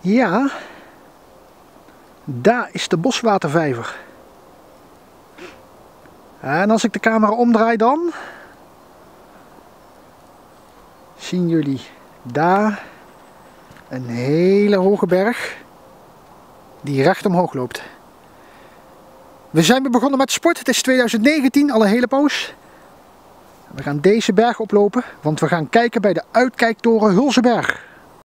Ja, daar is de boswatervijver. En als ik de camera omdraai dan, zien jullie daar een hele hoge berg die recht omhoog loopt. We zijn weer begonnen met sport. Het is 2019, al een hele poos. We gaan deze berg oplopen, want we gaan kijken bij de uitkijktoren Hulzenberg.